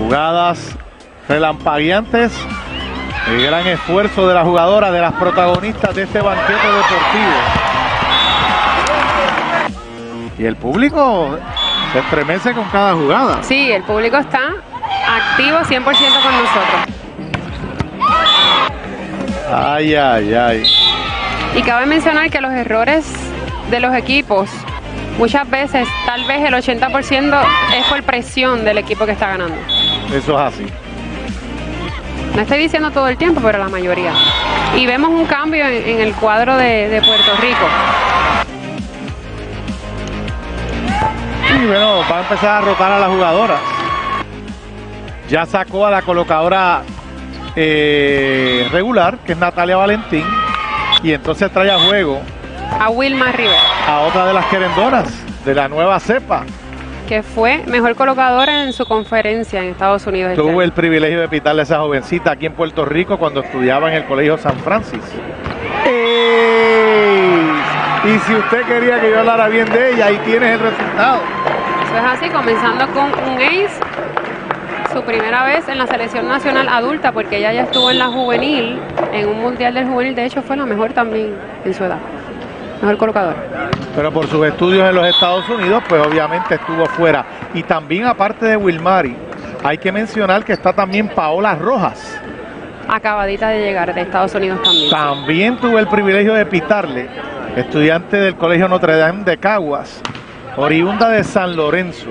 Jugadas relampagueantes. El gran esfuerzo de la jugadora, de las protagonistas de este banquete deportivo. Y el público se estremece con cada jugada. Sí, el público está activo 100% con nosotros. Ay, ay, ay. Y cabe mencionar que los errores de los equipos, muchas veces, tal vez el 80% es por presión del equipo que está ganando. Eso es así. No estoy diciendo todo el tiempo, pero la mayoría. Y vemos un cambio en, en el cuadro de, de Puerto Rico. Y bueno, va a empezar a rotar a las jugadoras. Ya sacó a la colocadora eh, regular, que es Natalia Valentín, y entonces trae a juego A Wilma Rivera, a otra de las querendonas de la nueva cepa. Que fue mejor colocadora en su conferencia en Estados Unidos. este Tuve el privilegio de pitarle a esa jovencita aquí en Puerto Rico cuando estudiaba en el Colegio San Francis. ¡Ey! Y si usted quería que yo hablara bien de ella, ahí tienes el resultado. Eso es así, comenzando con un ace, su primera vez en la selección nacional adulta, porque ella ya estuvo en la juvenil, en un mundial del juvenil, de hecho fue la mejor también en su edad, mejor colocadora. Pero por sus estudios en los Estados Unidos, pues obviamente estuvo fuera. Y también aparte de Wilmari, hay que mencionar que está también Paola Rojas. Acabadita de llegar de Estados Unidos también. También tuve el privilegio de pitarle, estudiante del Colegio Notre Dame de Caguas, oriunda de San Lorenzo.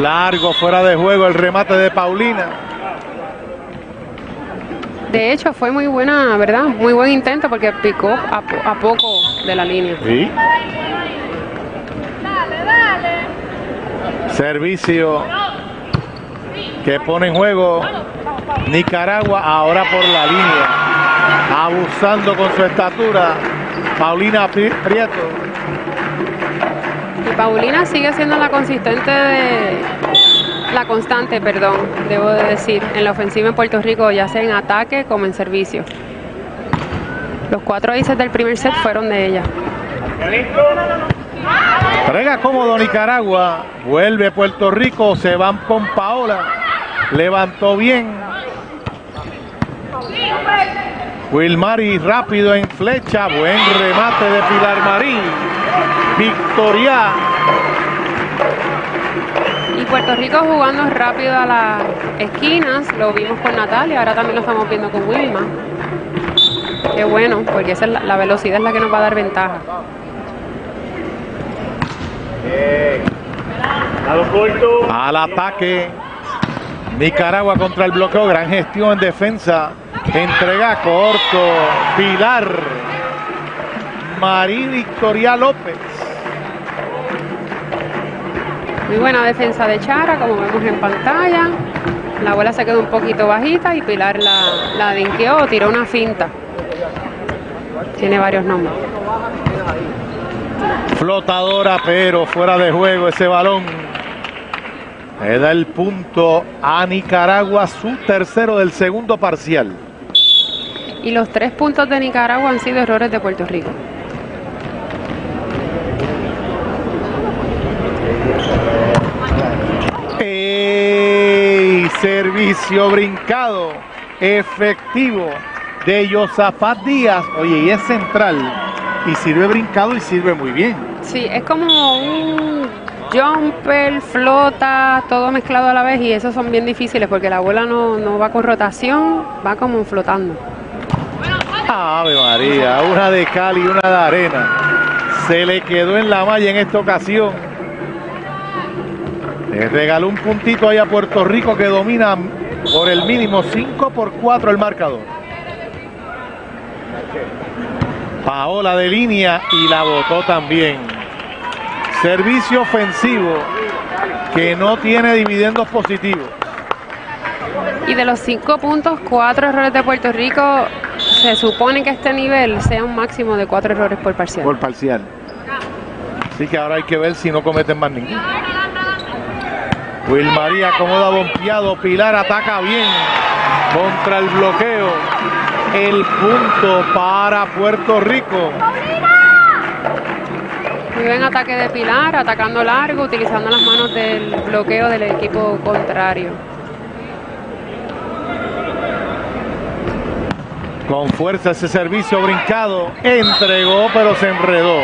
Largo fuera de juego el remate de Paulina. De hecho, fue muy buena, ¿verdad? Muy buen intento porque picó a, po- a poco de la línea. Sí. Servicio que pone en juego Nicaragua ahora por la línea. Abusando con su estatura. Paulina Pri- Prieto. Y Paulina sigue siendo la consistente de la constante, perdón, debo de decir, en la ofensiva en Puerto Rico, ya sea en ataque como en servicio. Los cuatro aces del primer set fueron de ella. Trega cómodo Nicaragua. Vuelve Puerto Rico. Se van con Paola. Levantó bien. Wilmari rápido en flecha. Buen remate de Pilar Marín. Victoria. Puerto Rico jugando rápido a las esquinas, lo vimos con Natalia, ahora también lo estamos viendo con Wilma. Qué bueno, porque esa es la, la velocidad es la que nos va a dar ventaja. Al ataque. Nicaragua contra el bloqueo. Gran gestión en defensa. Entrega corto. Pilar. Marí Victoria López. Muy buena defensa de Chara, como vemos en pantalla. La bola se quedó un poquito bajita y Pilar la, la dinqueó tiró una finta. Tiene varios nombres. Flotadora, pero fuera de juego ese balón. Le da el punto a Nicaragua, su tercero del segundo parcial. Y los tres puntos de Nicaragua han sido errores de Puerto Rico. ¡Ey! Servicio brincado, efectivo de Yosafat Díaz. Oye, y es central. Y sirve brincado y sirve muy bien. Sí, es como un jumper, flota, todo mezclado a la vez y esos son bien difíciles porque la bola no, no va con rotación, va como flotando. Ave María, una de cal y una de arena. Se le quedó en la malla en esta ocasión. Le regaló un puntito ahí a Puerto Rico que domina por el mínimo 5 por 4 el marcador. Paola de línea y la botó también. Servicio ofensivo que no tiene dividendos positivos. Y de los cinco puntos, cuatro errores de Puerto Rico, se supone que este nivel sea un máximo de cuatro errores por parcial. por parcial. Así que ahora hay que ver si no cometen más ninguno. Wilmaría acomoda bompeado, Pilar ataca bien contra el bloqueo. El punto para Puerto Rico. Muy buen ataque de Pilar, atacando largo, utilizando las manos del bloqueo del equipo contrario. Con fuerza ese servicio brincado. Entregó, pero se enredó.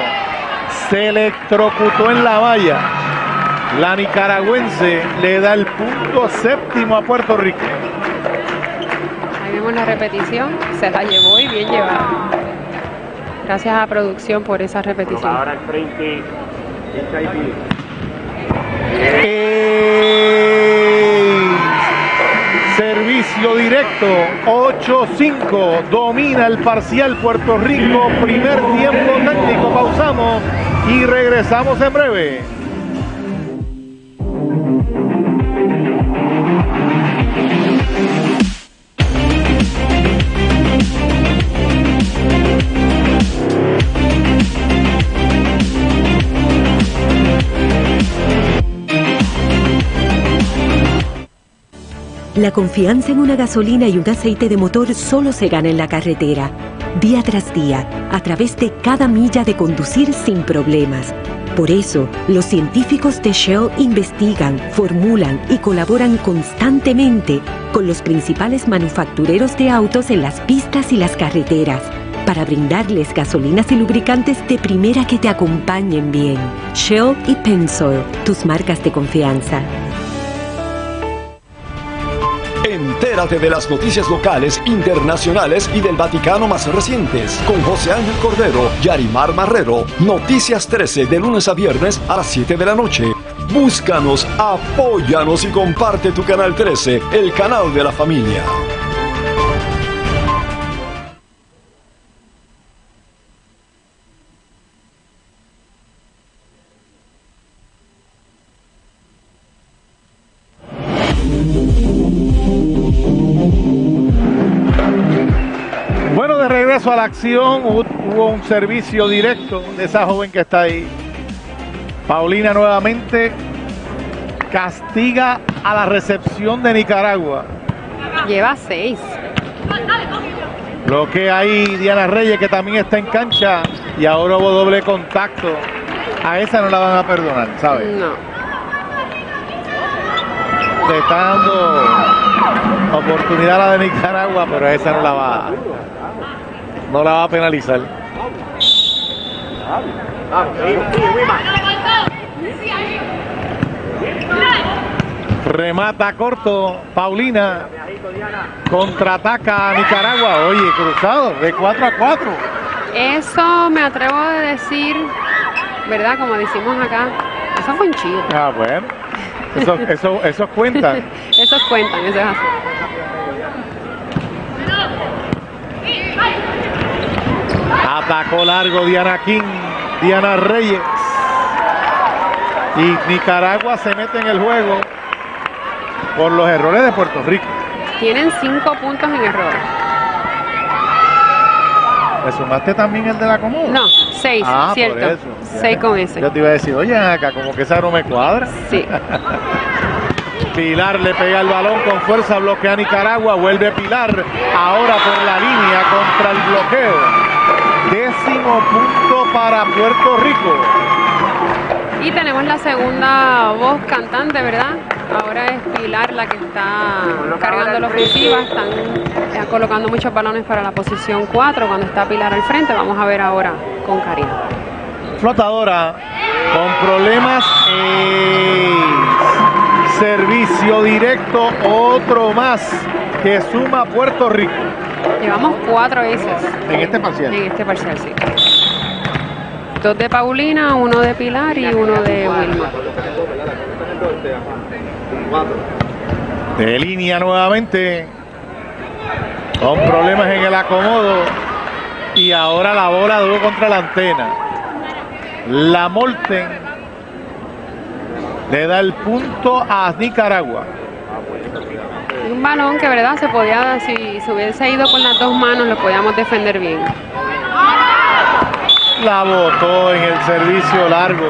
Se electrocutó en la valla. La nicaragüense le da el punto séptimo a Puerto Rico. Ahí vemos la repetición. Se la llevó y bien llevada. Gracias a producción por esa repetición. Ahora al frente. ¡Ey! Servicio directo 8-5. Domina el parcial Puerto Rico. Primer tiempo técnico. Pausamos y regresamos en breve. La confianza en una gasolina y un aceite de motor solo se gana en la carretera, día tras día, a través de cada milla de conducir sin problemas. Por eso, los científicos de Shell investigan, formulan y colaboran constantemente con los principales manufactureros de autos en las pistas y las carreteras para brindarles gasolinas y lubricantes de primera que te acompañen bien. Shell y Pensol, tus marcas de confianza. Entérate de las noticias locales, internacionales y del Vaticano más recientes con José Ángel Cordero y Arimar Marrero. Noticias 13 de lunes a viernes a las 7 de la noche. Búscanos, apóyanos y comparte tu canal 13, el canal de la familia. A la acción, hubo, un servicio directo de esa joven que está ahí. Paulina nuevamente castiga a la recepción de Nicaragua. Lleva seis. Lo que hay Diana Reyes que también está en cancha y ahora hubo doble contacto. A esa no la van a perdonar, ¿sabes? No. Le está dando oportunidad a la de Nicaragua, pero a esa no la va, no la va a penalizar. Remata corto, Paulina contraataca a Nicaragua. Oye, cruzado de 4 a 4. Eso me atrevo a decir, ¿verdad? Como decimos acá, eso fue un chivo. Ah, bueno. Eso, eso, eso cuenta. Esos cuentan, eso es así. Atacó largo Diana King, Diana Reyes. Y Nicaragua se mete en el juego por los errores de Puerto Rico. Tienen cinco puntos en error. ¿Le sumaste también el de la común? No, seis, Ah, por cierto. eso. Seis con ese. Yo te iba a decir, oye, acá como que esa no me cuadra. Sí. Pilar le pega el balón con fuerza, bloquea a Nicaragua, vuelve Pilar, ahora por la línea contra el bloqueo. Décimo punto para Puerto Rico. Y tenemos la segunda voz cantante, ¿verdad? Ahora es Pilar la que está cargando la ofensiva. Están eh, colocando muchos balones para la posición 4 cuando está Pilar al frente. Vamos a ver ahora con Karina. Flotadora con problemas. eh, servicio directo, otro más que suma Puerto Rico Llevamos cuatro veces en este parcial. en este parcial, sí. Dos de Paulina, uno de Pilar y uno de Wilma. De línea nuevamente. Con problemas en el acomodo. Y ahora la bola duro contra la antena. La Molten le da el punto a Nicaragua. Un balón que, ¿verdad? Se podía, si se hubiese ido con las dos manos, lo podíamos defender bien. La botó en el servicio largo.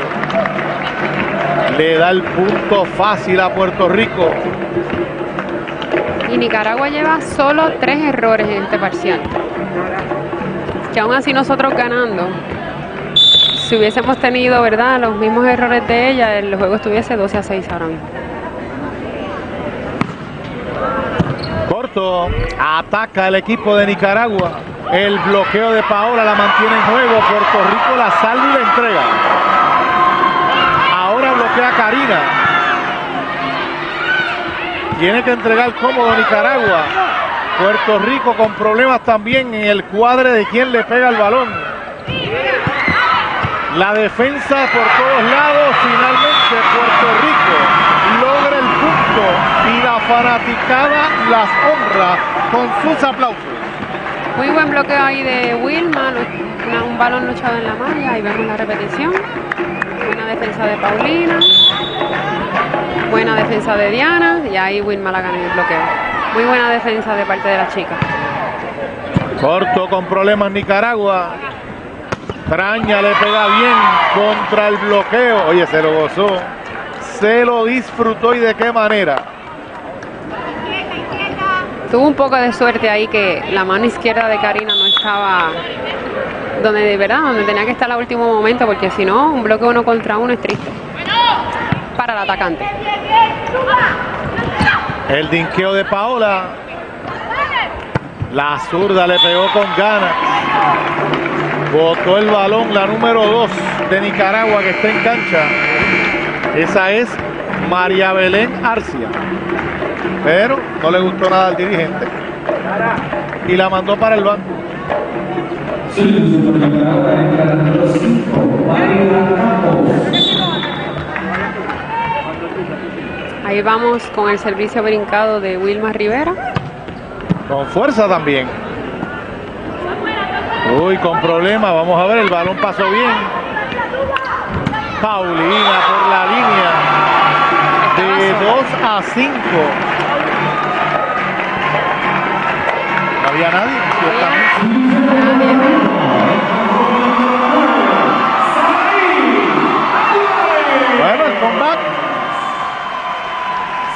Le da el punto fácil a Puerto Rico. Y Nicaragua lleva solo tres errores en este parcial. Que aún así nosotros ganando, si hubiésemos tenido, ¿verdad?, los mismos errores de ella, el juego estuviese 12 a 6 ahora mismo. Ataca el equipo de Nicaragua. El bloqueo de Paola la mantiene en juego. Puerto Rico la salva y la entrega. Ahora bloquea Karina. Tiene que entregar cómodo Nicaragua. Puerto Rico con problemas también en el cuadre de quien le pega el balón. La defensa por todos lados. Finalmente Puerto Rico logra el punto fanaticada las honra con sus aplausos. Muy buen bloqueo ahí de Wilma, un balón luchado en la malla, ahí vemos la repetición. Buena defensa de Paulina, buena defensa de Diana y ahí Wilma la gana en el bloqueo. Muy buena defensa de parte de la chica. Corto con problemas Nicaragua. Traña le pega bien contra el bloqueo. Oye, se lo gozó. Se lo disfrutó y de qué manera. Tuvo un poco de suerte ahí que la mano izquierda de Karina no estaba donde de verdad, donde tenía que estar al último momento, porque si no, un bloque uno contra uno es triste. Para el atacante. El dinqueo de Paola. La zurda le pegó con ganas. Botó el balón la número 2 de Nicaragua que está en cancha. Esa es María Belén Arcia. Pero no le gustó nada al dirigente. Y la mandó para el banco. Ahí vamos con el servicio brincado de Wilma Rivera. Con fuerza también. Uy, con problema. Vamos a ver, el balón pasó bien. Paulina por la línea. De 2 a 5. No había nadie. Bueno, el comeback.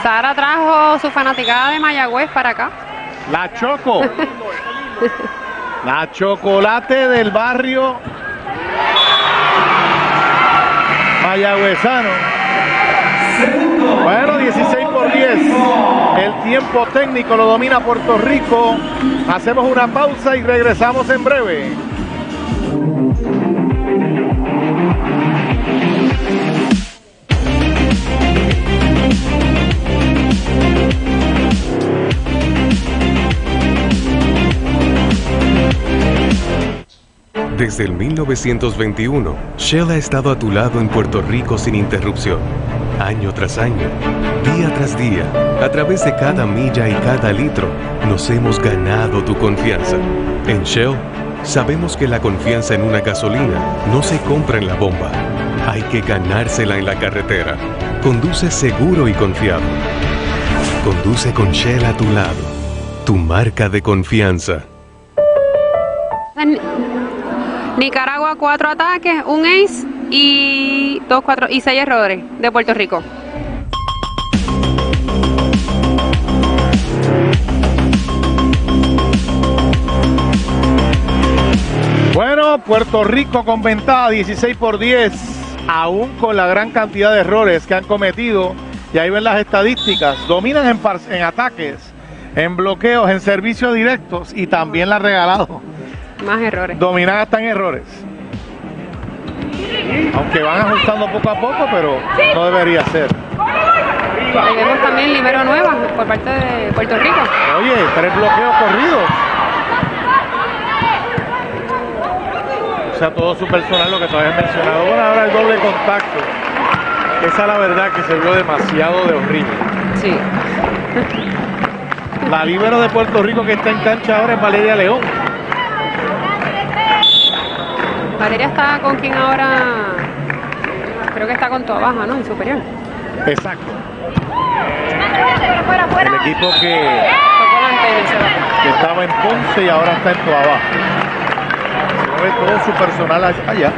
Sara trajo su fanaticada de Mayagüez para acá. La Choco. La chocolate del barrio mayagüezano. Bueno, 16 por 10. El tiempo técnico lo domina Puerto Rico. Hacemos una pausa y regresamos en breve. Desde el 1921, Shell ha estado a tu lado en Puerto Rico sin interrupción, año tras año, día tras día, a través de cada milla y cada litro, nos hemos ganado tu confianza. En Shell, sabemos que la confianza en una gasolina no se compra en la bomba, hay que ganársela en la carretera. Conduce seguro y confiado. Conduce con Shell a tu lado, tu marca de confianza. Nicaragua, cuatro ataques, un ace y dos, cuatro y seis errores de Puerto Rico. Bueno, Puerto Rico con ventaja 16 por 10, aún con la gran cantidad de errores que han cometido. Y ahí ven las estadísticas. Dominan en, en ataques, en bloqueos, en servicios directos y también la ha regalado. Más errores. Dominan hasta en errores. Aunque van ajustando poco a poco, pero no debería ser. Ahí vemos también libero nueva por parte de Puerto Rico. Oye, tres bloqueos corridos. O sea, todo su personal, lo que todavía habías mencionado. Bueno, ahora el doble contacto. Esa es la verdad que se vio demasiado de horrible. Sí. La libero de Puerto Rico que está en cancha ahora es Valeria León. Valeria está con quien ahora. Creo que está con toda baja, ¿no? En superior. Exacto. El equipo que, que estaba en Ponce y ahora está en toda baja. Todo su personal allá.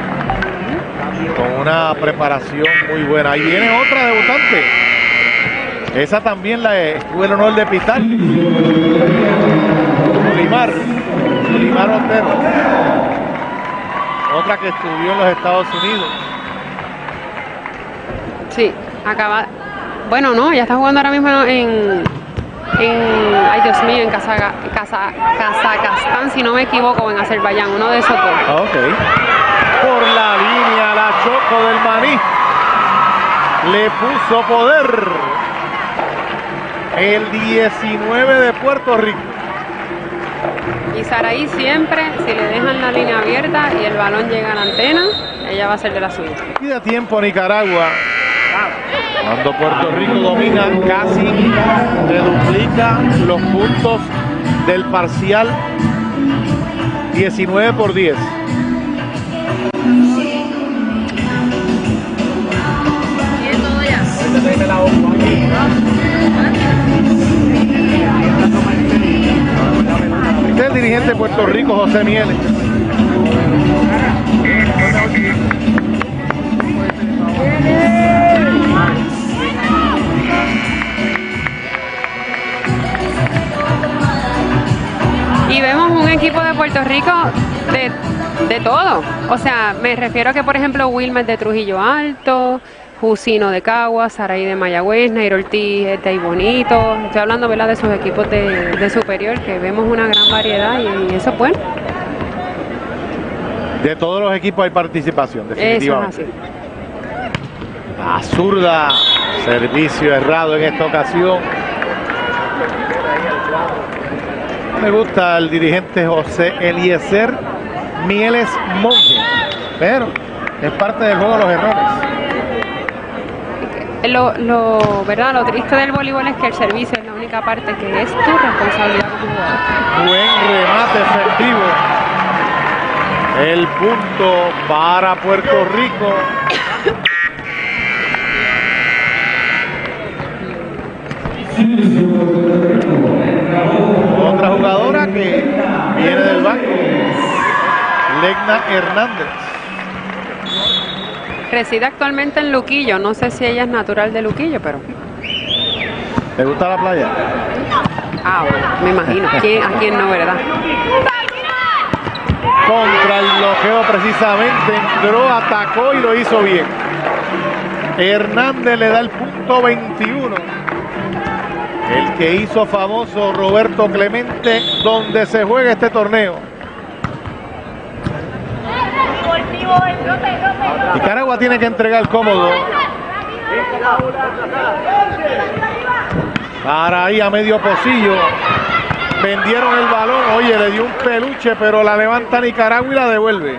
Con una preparación muy buena. Ahí viene otra debutante. Esa también la tuve el honor de pitar. Limar. Limar Otero. Otra que estudió en los Estados Unidos. Sí, acaba. Bueno, no, ya está jugando ahora mismo en. en ay, Dios mío, en Kazaga- Kaza- Kazajstán, si no me equivoco, en Azerbaiyán, uno de esos dos. Ah, Ok. Por la línea, la Choco del Maní. Le puso poder. El 19 de Puerto Rico. Y Saraí siempre, si le dejan la línea abierta y el balón llega a la antena, ella va a ser de la suya. Y tiempo Nicaragua. Cuando Puerto Rico domina, casi le duplica los puntos del parcial 19 por 10. Este dirigente de Puerto Rico, José Mieles. Y vemos un equipo de Puerto Rico de, de todo. O sea, me refiero a que, por ejemplo, Wilmer de Trujillo Alto, Jusino de Caguas, Saraí de Mayagüez, Nairo Ortiz es de Bonito. Estoy hablando ¿verdad? de esos equipos de, de superior, que vemos una gran variedad y, y eso es bueno. De todos los equipos hay participación, Eso es definitivamente. así. La zurda, servicio errado en esta ocasión. Me gusta el dirigente José Eliezer Mieles Monge, pero es parte del juego de los errores. Lo, ¿verdad? lo triste del voleibol es que el servicio es la única parte que es tu responsabilidad como jugador. Buen remate efectivo. El punto para Puerto Rico. Otra jugadora que viene del banco. Legna Hernández. Reside actualmente en Luquillo. No sé si ella es natural de Luquillo, pero. ¿Te gusta la playa? Ah, bueno, me imagino. ¿Quién- ¿A quién no, verdad? Contra el bloqueo precisamente. Entró, atacó y lo hizo bien. Hernández le da el punto 21. El que hizo famoso Roberto Clemente donde se juega este torneo. Nicaragua tiene que entregar cómodo. Para ahí a medio pocillo. Vendieron el balón. Oye, le dio un peluche, pero la levanta Nicaragua y la devuelve.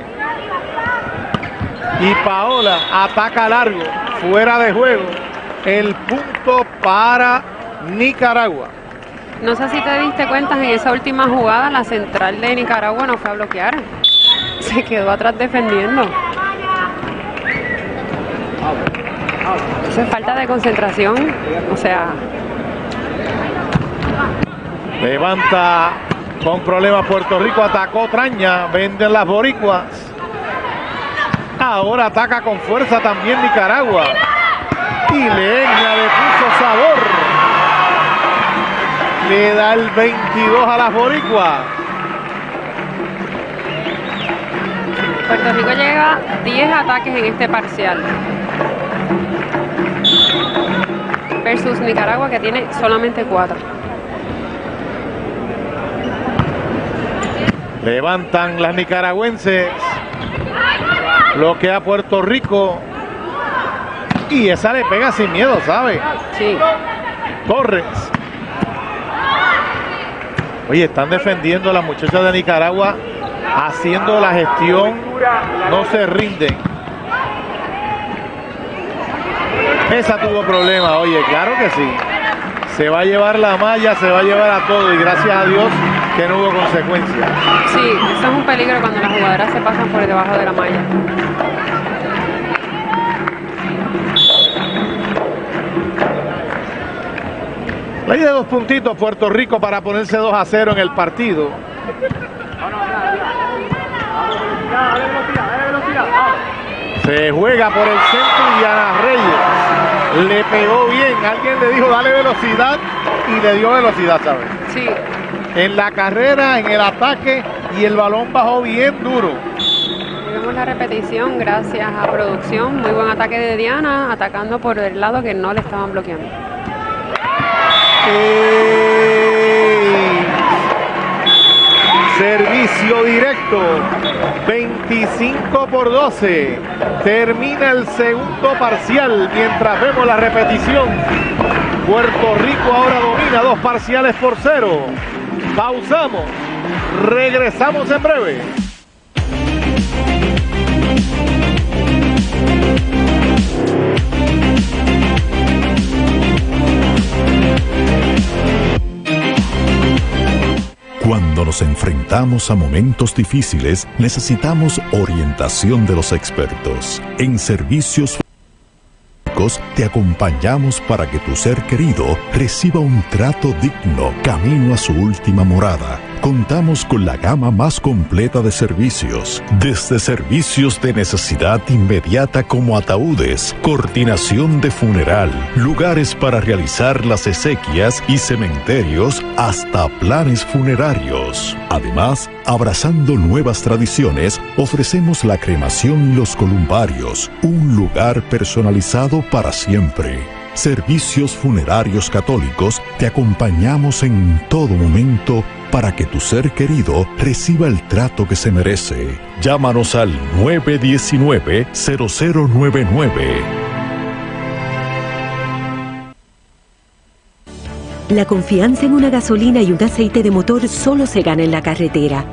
Y Paola ataca largo, fuera de juego. El punto para Nicaragua. No sé si te diste cuenta, en esa última jugada la central de Nicaragua no fue a bloquear. Se quedó atrás defendiendo. Eso es falta de concentración. O sea, Levanta con problemas Puerto Rico, atacó Traña, venden las boricuas. Ahora ataca con fuerza también Nicaragua. Y Leña le puso sabor. Le da el 22 a las boricuas. Puerto Rico llega 10 ataques en este parcial. Versus Nicaragua que tiene solamente 4. Levantan las nicaragüenses. Bloquea Puerto Rico. Y esa le pega sin miedo, ¿sabe? Sí. Torres. Oye, están defendiendo las muchachas de Nicaragua, haciendo la gestión, no se rinden. Esa tuvo problemas, oye, claro que sí. Se va a llevar la malla, se va a llevar a todo y gracias a Dios que no hubo consecuencias. Sí, eso es un peligro cuando las jugadoras se pasan por debajo de la malla. Ley de dos puntitos Puerto Rico para ponerse 2 a 0 en el partido. Se juega por el centro y Ana Reyes le pegó bien. Alguien le dijo dale velocidad y le dio velocidad, ¿sabes? Sí, En la carrera, en el ataque y el balón bajó bien duro. vemos la repetición gracias a producción. Muy buen ataque de Diana, atacando por el lado que no le estaban bloqueando. Servicio directo, 25 por 12. Termina el segundo parcial mientras vemos la repetición. Puerto Rico ahora domina dos parciales por cero. Pausamos. Regresamos en breve. Cuando nos enfrentamos a momentos difíciles, necesitamos orientación de los expertos. En servicios te acompañamos para que tu ser querido reciba un trato digno camino a su última morada. Contamos con la gama más completa de servicios, desde servicios de necesidad inmediata como ataúdes, coordinación de funeral, lugares para realizar las exequias y cementerios, hasta planes funerarios. Además, abrazando nuevas tradiciones, ofrecemos la cremación y los columbarios, un lugar personalizado para siempre. Servicios Funerarios Católicos te acompañamos en todo momento para que tu ser querido reciba el trato que se merece. Llámanos al 919-0099. La confianza en una gasolina y un aceite de motor solo se gana en la carretera,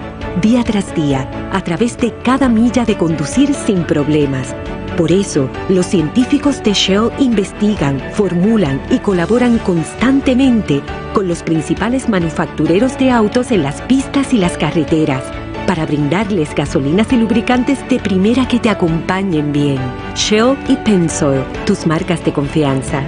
día tras día, a través de cada milla de conducir sin problemas. Por eso, los científicos de Shell investigan, formulan y colaboran constantemente con los principales manufactureros de autos en las pistas y las carreteras para brindarles gasolinas y lubricantes de primera que te acompañen bien. Shell y Pensoil, tus marcas de confianza.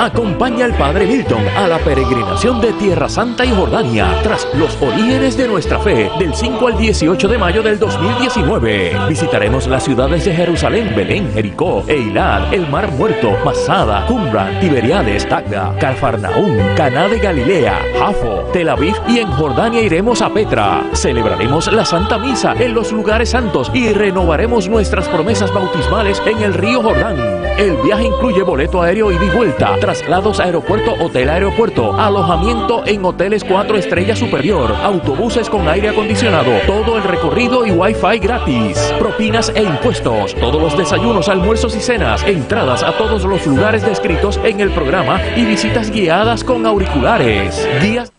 Acompaña al Padre Milton a la peregrinación de Tierra Santa y Jordania tras los orígenes de nuestra fe del 5 al 18 de mayo del 2019. Visitaremos las ciudades de Jerusalén, Belén, Jericó, Eilat, el Mar Muerto, Masada, Qumran, Tiberiades, Tagda, Carfarnaún, Caná de Galilea, Jafo, Tel Aviv y en Jordania iremos a Petra. Celebraremos la Santa Misa en los lugares santos y renovaremos nuestras promesas bautismales en el río Jordán. El viaje incluye boleto aéreo y de vuelta traslados aeropuerto, hotel aeropuerto, alojamiento en hoteles 4 estrellas superior, autobuses con aire acondicionado, todo el recorrido y wifi gratis, propinas e impuestos, todos los desayunos, almuerzos y cenas, entradas a todos los lugares descritos en el programa y visitas guiadas con auriculares, guías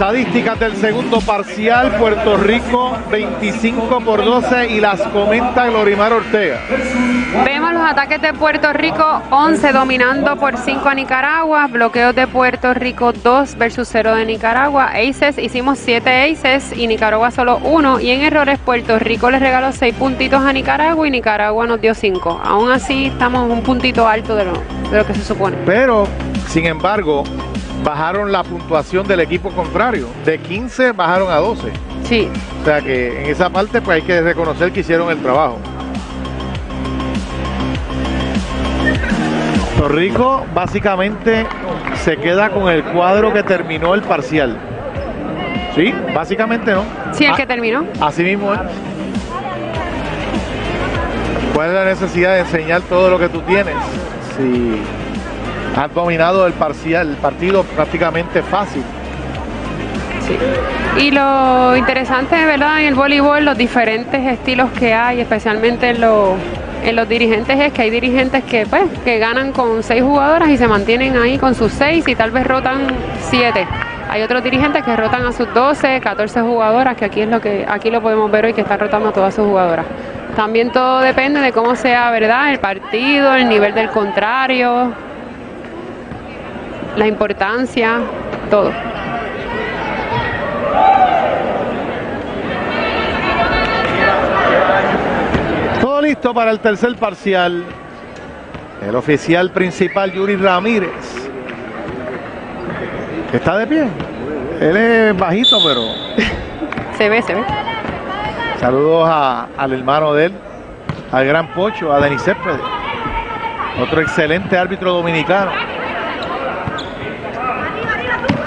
Estadísticas del segundo parcial, Puerto Rico 25 por 12 y las comenta Glorimar Ortega. Vemos los ataques de Puerto Rico 11 dominando por 5 a Nicaragua, bloqueos de Puerto Rico 2 versus 0 de Nicaragua, aces hicimos 7 aces y Nicaragua solo 1 y en errores Puerto Rico le regaló 6 puntitos a Nicaragua y Nicaragua nos dio 5. Aún así estamos un puntito alto de lo, de lo que se supone. Pero, sin embargo, bajaron la puntuación del equipo contrario. De 15 bajaron a 12. Sí. O sea que en esa parte pues hay que reconocer que hicieron el trabajo. Puerto Rico básicamente se queda con el cuadro que terminó el parcial. Sí, básicamente no. Sí, el Ah, que terminó. Así mismo es. ¿Cuál es la necesidad de enseñar todo lo que tú tienes? Si has dominado el parcial, el partido prácticamente fácil. Y lo interesante, ¿verdad? En el voleibol, los diferentes estilos que hay, especialmente en los, en los dirigentes, es que hay dirigentes que, pues, que ganan con seis jugadoras y se mantienen ahí con sus seis y tal vez rotan siete. Hay otros dirigentes que rotan a sus 12, 14 jugadoras, que aquí es lo que aquí lo podemos ver hoy que están rotando a todas sus jugadoras. También todo depende de cómo sea, ¿verdad? El partido, el nivel del contrario, la importancia, todo. Todo listo para el tercer parcial. El oficial principal, Yuri Ramírez. Está de pie. Él es bajito, pero Se ve, se ve. saludos a- al hermano de él. al gran Pocho, a Denis Céspedes. Otro excelente árbitro dominicano.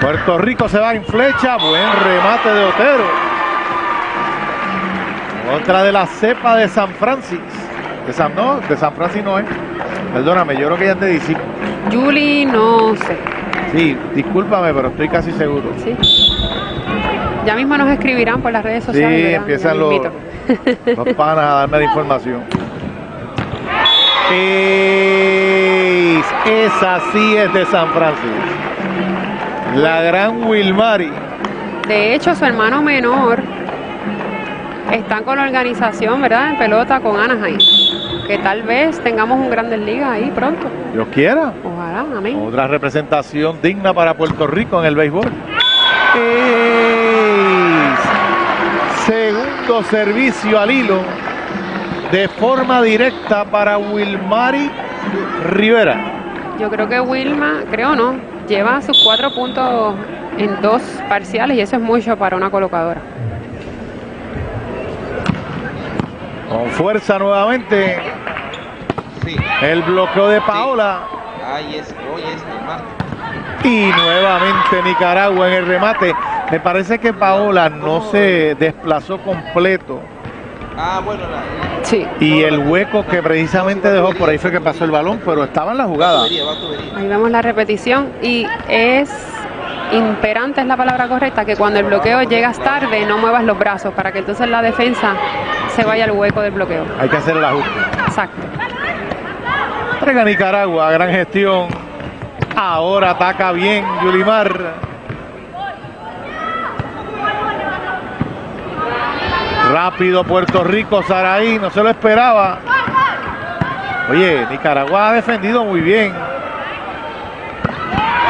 Puerto Rico se va en flecha, buen remate de Otero. Otra de la cepa de San Francisco. De San, no, de San Francisco no es. Perdóname, yo creo que ya te dije. Julie, no sé. Sí, discúlpame, pero estoy casi seguro. Sí. Ya mismo nos escribirán por las redes Sí, sociales. ¿verdad? empiezan los, los panas a darme la información. Es, esa sí es de San Francisco. La gran Wilmari. De hecho, su hermano menor está con la organización, ¿verdad? En pelota con Anaheim. Que tal vez tengamos un Grandes Ligas ahí pronto. Dios quiera. Ojalá, amén. Otra representación digna para Puerto Rico en el béisbol. Es segundo servicio al hilo de forma directa para Wilmari Rivera. Yo creo que Wilma, creo no, lleva sus cuatro puntos en dos parciales y eso es mucho para una colocadora. Con fuerza nuevamente. Sí. El bloqueo de Paola. Ahí es, hoy es el martes. Y nuevamente Nicaragua en el remate. Me parece que Paola no se desplazó completo. Ah, bueno, la, Sí. Y el hueco que precisamente dejó por ahí fue que pasó el balón, pero estaba en la jugada. Ahí vemos la repetición y es imperante es la palabra correcta que cuando el bloqueo llegas tarde no muevas los brazos para que entonces la defensa se vaya al hueco del bloqueo. Hay que hacer el ajuste. Exacto. Traiga Nicaragua, gran gestión. Ahora ataca bien Yulimar. Rápido Puerto Rico, Saraí, no se lo esperaba. Oye, Nicaragua ha defendido muy bien.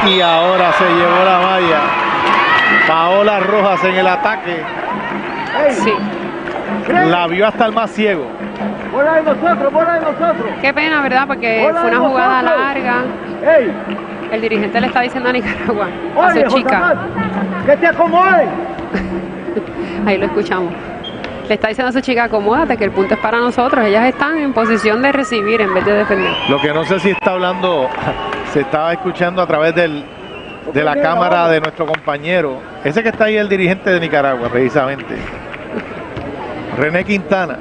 Y ahora se llevó la malla. Paola Rojas en el ataque. Sí. La vio hasta el más ciego. ¡Bola de nosotros, bola de nosotros! Qué pena, ¿verdad? Porque fue una jugada nosotros. larga. ¡Ey! El dirigente le está diciendo a Nicaragua, a ¡Oye, su chica. Jotamar! ¡Que te acomoden! Ahí lo escuchamos. Le está diciendo a su chica, acomódate, que el punto es para nosotros. Ellas están en posición de recibir en vez de defender. Lo que no sé si está hablando, se estaba escuchando a través del, de la cámara de nuestro compañero. Ese que está ahí, el dirigente de Nicaragua, precisamente. René Quintana.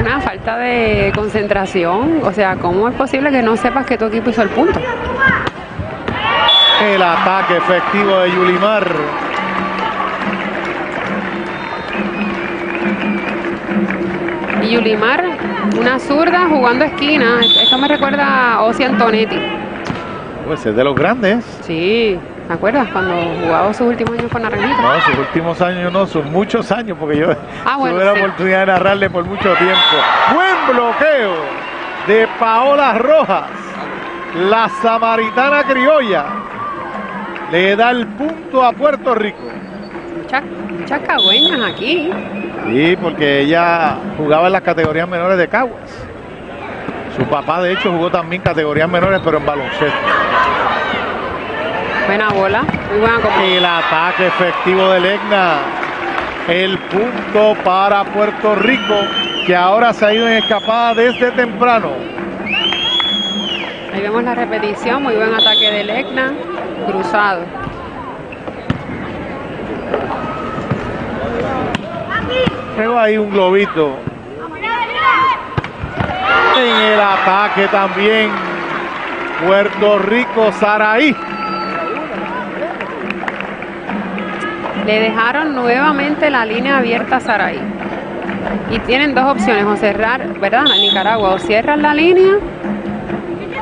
Una falta de concentración. O sea, ¿cómo es posible que no sepas que tu equipo hizo el punto? El ataque efectivo de Yulimar. Yulimar, una zurda jugando esquina. Esto me recuerda a Osi Antonetti. Pues es de los grandes. Sí, ¿te acuerdas? Cuando jugaba sus últimos años con Naranjito. No, sus últimos años no, son muchos años, porque yo Ah, bueno, tuve la oportunidad de narrarle por mucho tiempo. Buen bloqueo de Paola Rojas. La samaritana criolla le da el punto a Puerto Rico. Muchas, muchas cagüeñas aquí. Sí, porque ella jugaba en las categorías menores de Caguas. Su papá, de hecho, jugó también categorías menores, pero en baloncesto. Buena bola, muy buena como. El ataque efectivo de Legna. El punto para Puerto Rico, que ahora se ha ido en escapada desde temprano. Ahí vemos la repetición, muy buen ataque de Legna, cruzado. Luego ahí un globito. En el ataque también. Puerto Rico, Saraí. Le dejaron nuevamente la línea abierta a Saray. Y tienen dos opciones, o cerrar, ¿verdad? A Nicaragua, o cierras la línea,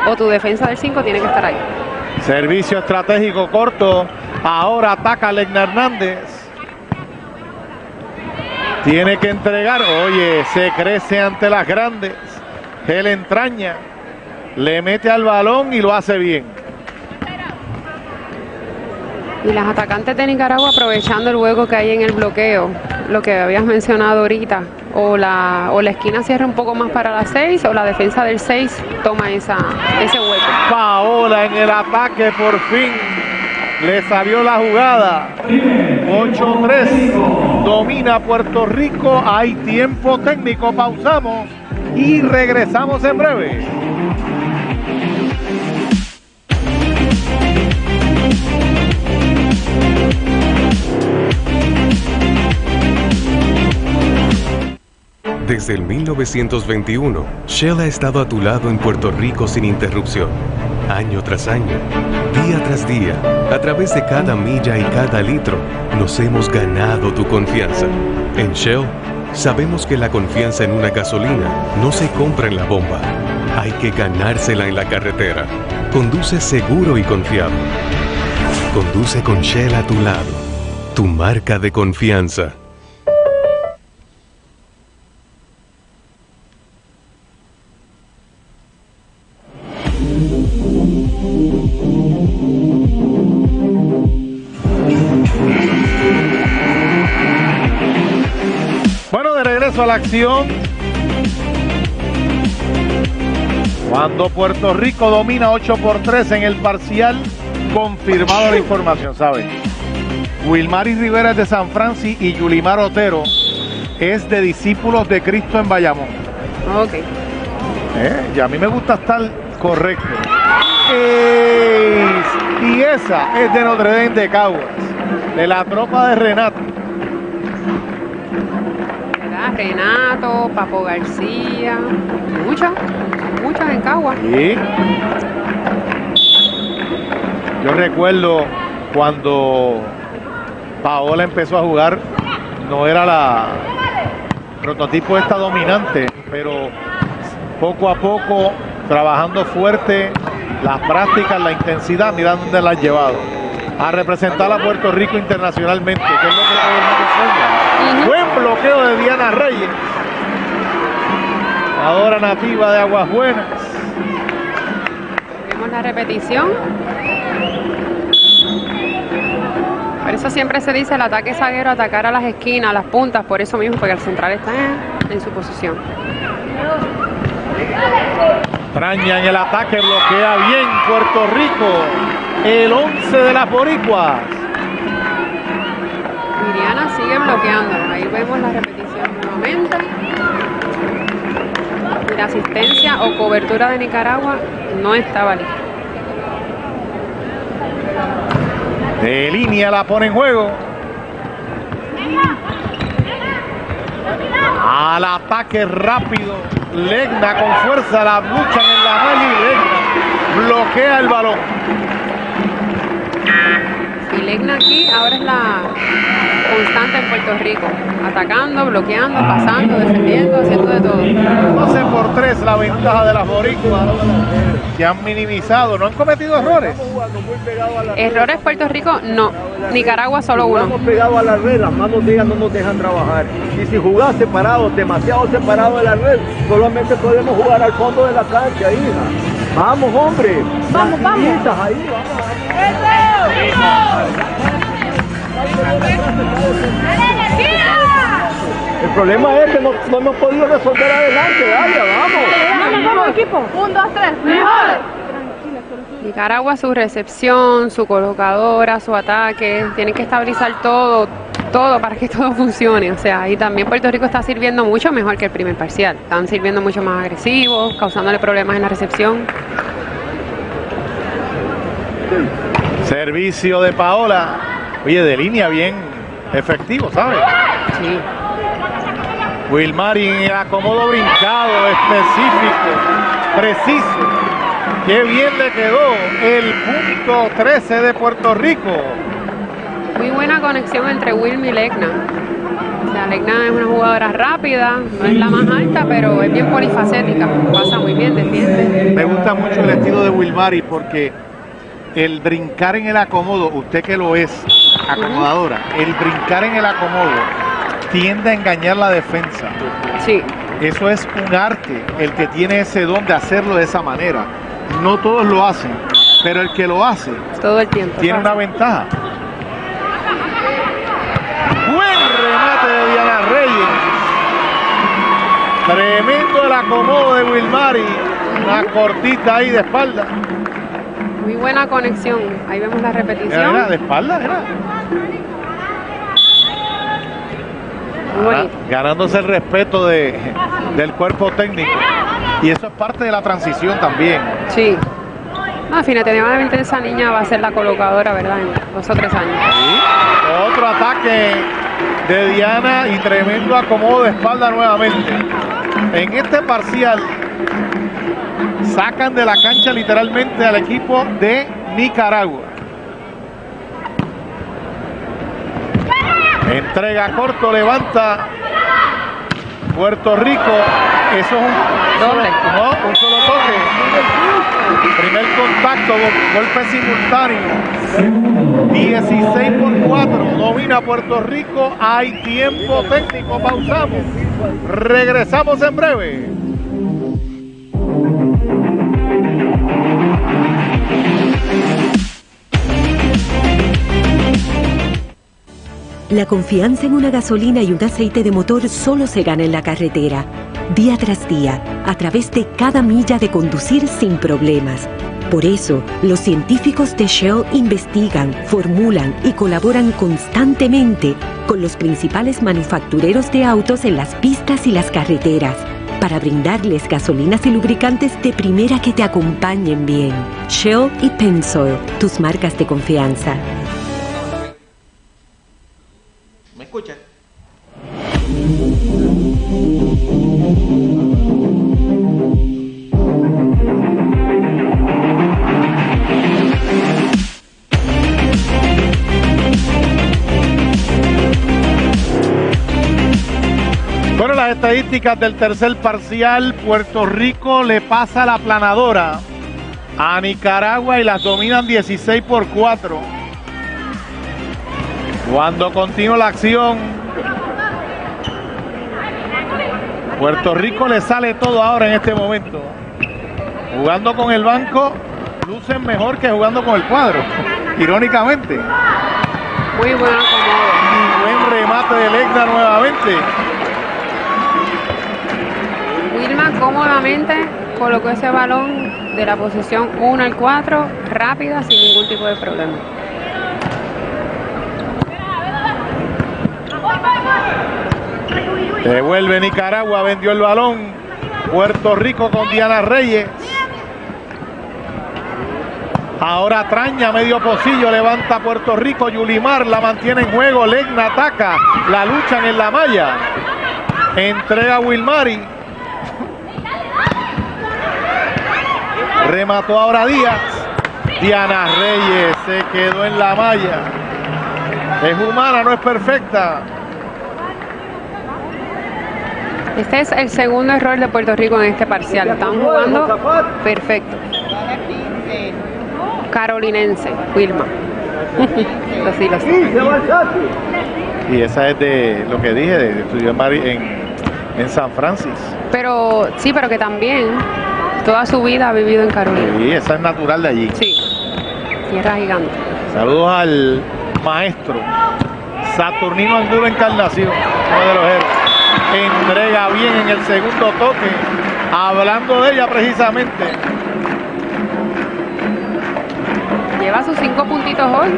o tu defensa del 5 tiene que estar ahí. Servicio estratégico corto. Ahora ataca Legna Hernández. Tiene que entregar. Oye, se crece ante las grandes. Él entraña. Le mete al balón y lo hace bien. Y las atacantes de Nicaragua aprovechando el hueco que hay en el bloqueo, lo que habías mencionado ahorita, o la, o la esquina cierra un poco más para la 6 o la defensa del 6 toma esa, ese hueco. Paola en el ataque por fin. Le salió la jugada. 8-3. Domina Puerto Rico. Hay tiempo técnico. Pausamos y regresamos en breve. Desde el 1921, Shell ha estado a tu lado en Puerto Rico sin interrupción, año tras año, día tras día, a través de cada milla y cada litro, nos hemos ganado tu confianza. En Shell, sabemos que la confianza en una gasolina no se compra en la bomba, hay que ganársela en la carretera. Conduce seguro y confiado. Conduce con Shell a tu lado, tu marca de confianza. Cuando Puerto Rico domina 8 por 3 en el parcial, confirmado la información, ¿saben? Wilmary Rivera es de San Francisco y Yulimar Otero es de Discípulos de Cristo en Bayamón. Ok. ¿Eh? Y a mí me gusta estar correcto. Es- y esa es de Notre Dame de Caguas, de la tropa de Renato. Renato, Papo García, muchas, muchas en Cagua. Sí. Yo recuerdo cuando Paola empezó a jugar, no era la prototipo esta dominante, pero poco a poco, trabajando fuerte, las prácticas, la intensidad, mira dónde la han llevado. A representar a Puerto Rico internacionalmente, que es lo que todo el mundo sueña. Bloqueo de Diana Reyes. Jugadora nativa de Aguas Buenas. Vemos la repetición. Por eso siempre se dice el ataque zaguero, atacar a las esquinas, a las puntas, por eso mismo, porque el central está en, en su posición. Extraña en el ataque, bloquea bien Puerto Rico. El 11 de las boricuas. Sigue bloqueando. Ahí vemos la repetición nuevamente. La asistencia o cobertura de Nicaragua no estaba lista. De línea la pone en juego. Al ataque rápido. Legna con fuerza. La luchan en la malla y Legna bloquea el balón. Y Legna aquí ahora es la constante en Puerto Rico. Atacando, bloqueando, pasando, defendiendo, haciendo de todo. 12 por 3 la ventaja de las boricuas. Se han minimizado. No han cometido errores. Errores Puerto Rico, no. Nicaragua solo uno. Estamos pegados a la red, las manos de ellas no nos dejan trabajar. Y si jugás separados, demasiado separados de la red, solamente podemos jugar al fondo de la cancha, hija. Vamos, hombre. Vamos, vamos. Ahí, vamos. El problema es que no, no hemos podido resolver adelante, Dalia, vamos. Vamos, vamos, equipo. Un, dos, tres. Mejor. Nicaragua, su recepción, su colocadora, su ataque, tienen que estabilizar todo, todo para que todo funcione. O sea, y también Puerto Rico está sirviendo mucho mejor que el primer parcial. Están sirviendo mucho más agresivos, causándole problemas en la recepción. Servicio de Paola. Oye, de línea bien efectivo, ¿sabes? Sí. Wilmary en acomodo brincado, específico, preciso. Qué bien le quedó el punto 13 de Puerto Rico. Muy buena conexión entre Wilm y Legna. O sea, Legna es una jugadora rápida, no es la más alta, pero es bien polifacética. Pasa muy bien, defiende. Me gusta mucho el estilo de Wilmary porque el brincar en el acomodo, usted que lo es acomodadora, el brincar en el acomodo tiende a engañar la defensa. Sí. Eso es un arte, el que tiene ese don de hacerlo de esa manera. No todos lo hacen, pero el que lo hace Todo el tiempo. tiene una ventaja. Buen remate de Diana Reyes. Tremendo el acomodo de Wilmary. Una cortita ahí de espalda. Muy buena conexión. Ahí vemos la repetición. de espalda, Ganándose el respeto de, del cuerpo técnico. Y eso es parte de la transición también. Sí. No, definitivamente esa niña va a ser la colocadora, ¿verdad? En dos o tres años. Sí. Otro ataque de Diana y tremendo acomodo de espalda nuevamente. En este parcial sacan de la cancha literalmente al equipo de Nicaragua. Entrega corto, levanta Puerto Rico. Eso es un Doble. no, un solo toque. Primer contacto, go- golpe simultáneo. 16 por 4. Domina Puerto Rico. Hay tiempo técnico. Pausamos. Regresamos en breve. La confianza en una gasolina y un aceite de motor solo se gana en la carretera, día tras día, a través de cada milla de conducir sin problemas. Por eso, los científicos de Shell investigan, formulan y colaboran constantemente con los principales manufactureros de autos en las pistas y las carreteras para brindarles gasolinas y lubricantes de primera que te acompañen bien. Shell y Pensoil, tus marcas de confianza. ¿Me escucha? Bueno, las estadísticas del tercer parcial, Puerto Rico le pasa la planadora a Nicaragua y las dominan 16 por 4. Cuando continúa la acción, Puerto Rico le sale todo ahora en este momento. Jugando con el banco, lucen mejor que jugando con el cuadro, irónicamente. Muy buen acomodo. Buen remate de Legna nuevamente. Wilma cómodamente colocó ese balón de la posición 1 al 4, rápida, sin ningún tipo de problema. Devuelve Nicaragua, vendió el balón. Puerto Rico con Diana Reyes. Ahora Traña, medio pocillo, levanta Puerto Rico. Yulimar la mantiene en juego. Legna ataca, la luchan en la malla. Entrega Wilmari. Remató ahora Díaz. Diana Reyes se quedó en la malla. Es humana, no es perfecta. Este es el segundo error de Puerto Rico en este parcial. Están jugando perfecto. Carolinense, Wilma. Lo. Sí. Y esa es de lo que dije, de, Mari en, en San Francisco. Pero sí, pero que también toda su vida ha vivido en Carolina. Y esa es natural de allí. Sí, tierra gigante. Saludos al maestro Saturnino Angulo Encarnación, uno de los héroes. Entrega bien en el segundo toque. Hablando de ella precisamente. Lleva sus cinco puntitos hoy.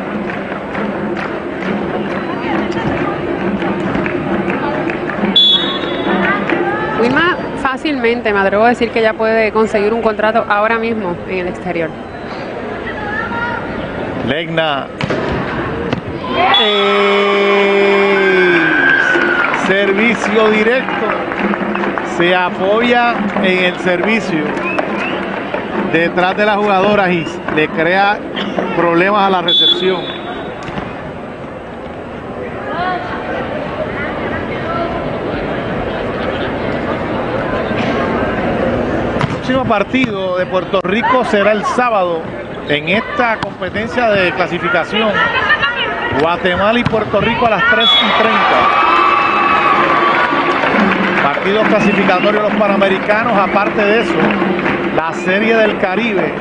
Wilma fácilmente, me atrevo a decir que ya puede conseguir un contrato ahora mismo en el exterior. Legna. ¡Ey! Servicio directo. Se apoya en el servicio detrás de la jugadora y le crea problemas a la recepción. El próximo partido de Puerto Rico será el sábado en esta competencia de clasificación. Guatemala y Puerto Rico a las 3 y 30 y los clasificatorios los panamericanos. Aparte de eso, la Serie del Caribe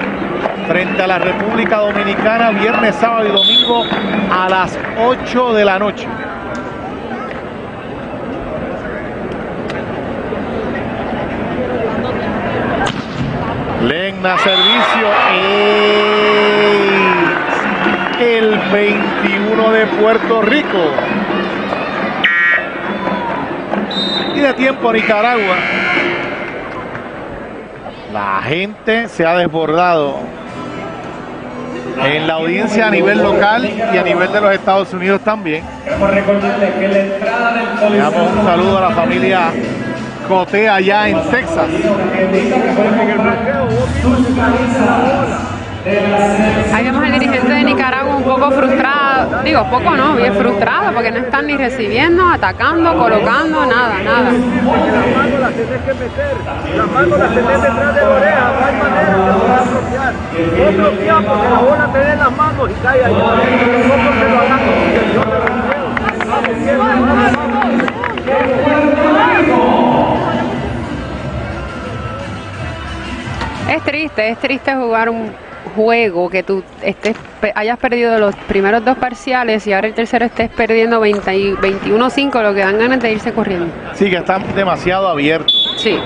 frente a la República Dominicana, viernes, sábado y domingo a las 8 de la noche. Legna servicio. ¡Ey! El 21 de Puerto Rico. De tiempo Nicaragua. La gente se ha desbordado en la audiencia a nivel local y a nivel de los Estados Unidos también. Le damos un saludo a la familia Cote allá en Texas. Ahí vemos al dirigente de Nicaragua un poco frustrado, digo poco no, bien frustrado porque no están ni recibiendo, atacando, colocando, nada, nada. Es triste, es triste jugar un juego que tú estés hayas perdido los primeros dos parciales y ahora el tercero estés perdiendo 20 y 21-5, lo que dan ganas de irse corriendo. Sí, que están demasiado abiertos. Sí.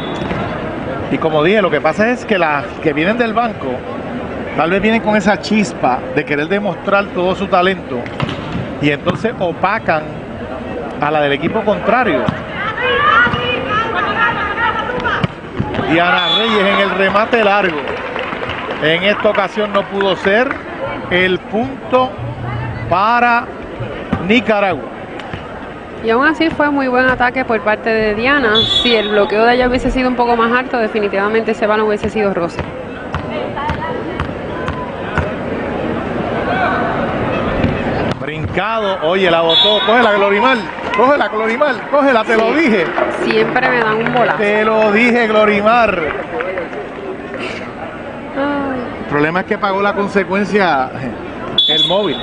Y como dije, lo que pasa es que las que vienen del banco, tal vez vienen con esa chispa de querer demostrar todo su talento y entonces opacan a la del equipo contrario. Diana Reyes en el remate largo. En esta ocasión no pudo ser el punto para Nicaragua. Y aún así fue muy buen ataque por parte de Diana. Si el bloqueo de ella hubiese sido un poco más alto, definitivamente ese balón hubiese sido rosa. Brincado, oye, la botó, cógela Glorimar, cógela Glorimar, cógela, te lo dije. Siempre me dan un bolazo. Te lo dije, Glorimar. El problema es que pagó la consecuencia el móvil.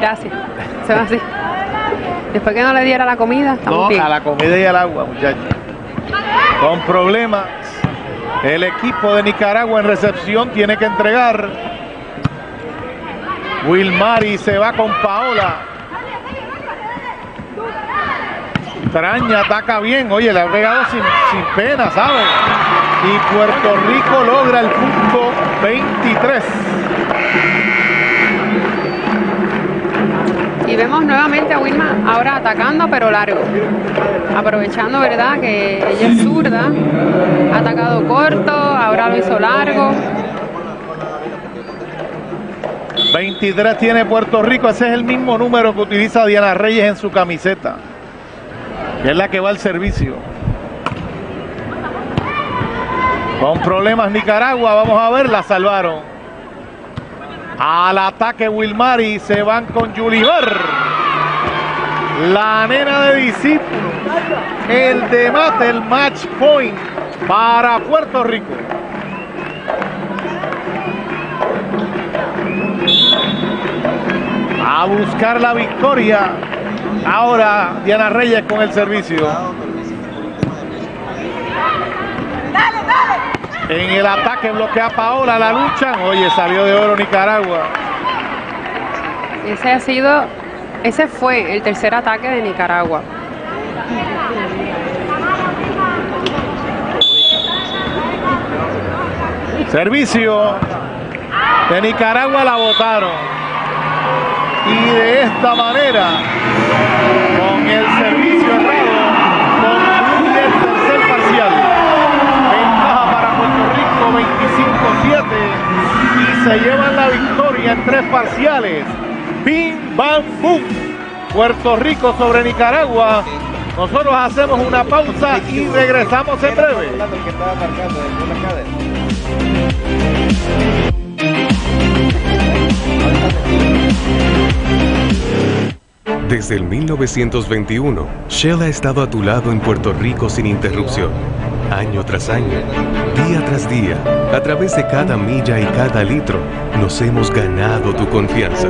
gracias. Se va así. Después que no le diera la comida, estamos No, bien. a la comida y al agua, muchachos. Con problemas. El equipo de Nicaragua en recepción tiene que entregar. Wilmari se va con Paola. Traña ataca bien. Oye, le ha pegado sin, sin pena, ¿sabes? Y Puerto Rico logra el punto 23. Y vemos nuevamente a Wilma ahora atacando, pero largo. Aprovechando, ¿verdad? Que ella es zurda. Ha atacado corto, ahora lo hizo largo. 23 tiene Puerto Rico, ese es el mismo número que utiliza Diana Reyes en su camiseta. que es la que va al servicio. Con problemas Nicaragua, vamos a ver, la salvaron. Al ataque Wilmari se van con Yuliver. La nena de discípulo. El de mate, el match point para Puerto Rico. A buscar la victoria. Ahora Diana Reyes con el servicio. En el ataque bloquea Paola, la lucha. Oye, salió de oro Nicaragua. Ese ha sido, ese fue el tercer ataque de Nicaragua. Servicio de Nicaragua la votaron. Y de esta manera, 7 y se llevan la victoria en tres parciales. Bim, bam, boom. Puerto Rico sobre Nicaragua. Nosotros hacemos una pausa y regresamos en breve. Desde el 1921, Shell ha estado a tu lado en Puerto Rico sin interrupción Año tras año, día tras día, a través de cada milla y cada litro, nos hemos ganado tu confianza.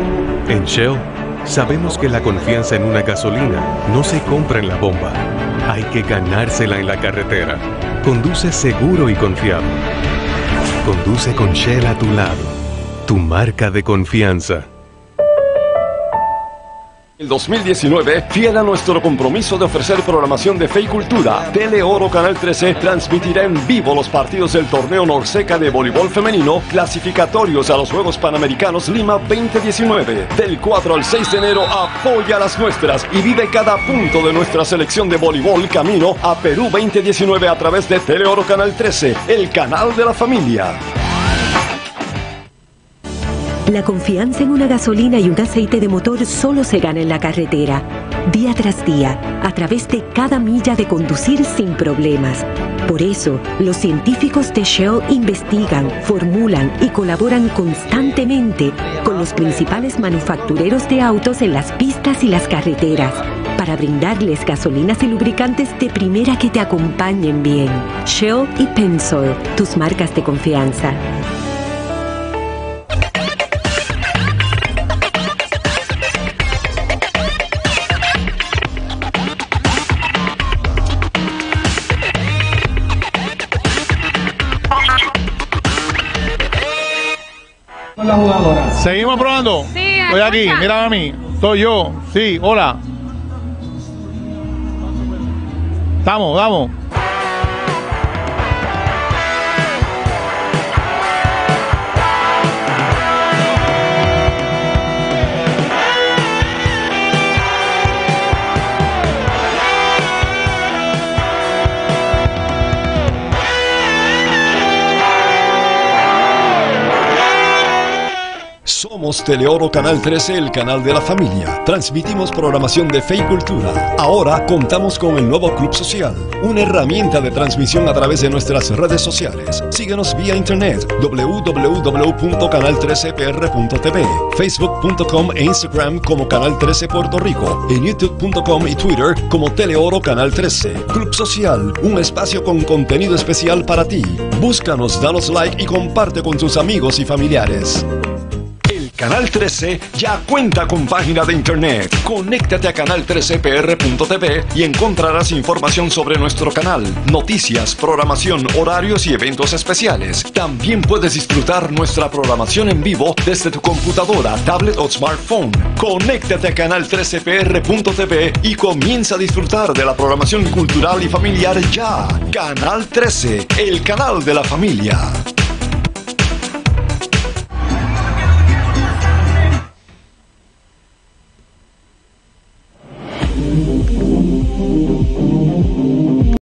En Shell, sabemos que la confianza en una gasolina no se compra en la bomba. Hay que ganársela en la carretera. Conduce seguro y confiable. Conduce con Shell a tu lado. Tu marca de confianza. El 2019, fiel a nuestro compromiso de ofrecer programación de fe y cultura, Teleoro Canal 13 transmitirá en vivo los partidos del torneo Norseca de voleibol femenino clasificatorios a los Juegos Panamericanos Lima 2019. Del 4 al 6 de enero, apoya las nuestras y vive cada punto de nuestra selección de voleibol camino a Perú 2019 a través de Teleoro Canal 13, el canal de la familia. La confianza en una gasolina y un aceite de motor solo se gana en la carretera, día tras día, a través de cada milla de conducir sin problemas. Por eso, los científicos de Shell investigan, formulan y colaboran constantemente con los principales manufactureros de autos en las pistas y las carreteras para brindarles gasolinas y lubricantes de primera que te acompañen bien. Shell y Pensol, tus marcas de confianza. Seguimos probando. Sí, Estoy aquí, mira a mí. Soy yo. Sí, hola. Estamos, vamos. Somos Teleoro Canal 13, el canal de la familia. Transmitimos programación de fe y cultura. Ahora contamos con el nuevo Club Social, una herramienta de transmisión a través de nuestras redes sociales. Síguenos vía internet www.canal13pr.tv, facebook.com e Instagram como Canal 13 Puerto Rico, en youtube.com y Twitter como Teleoro Canal 13. Club Social, un espacio con contenido especial para ti. Búscanos, danos like y comparte con tus amigos y familiares. Canal 13 ya cuenta con página de internet. Conéctate a canal13pr.tv y encontrarás información sobre nuestro canal, noticias, programación, horarios y eventos especiales. También puedes disfrutar nuestra programación en vivo desde tu computadora, tablet o smartphone. Conéctate a canal13pr.tv y comienza a disfrutar de la programación cultural y familiar ya. Canal 13, el canal de la familia.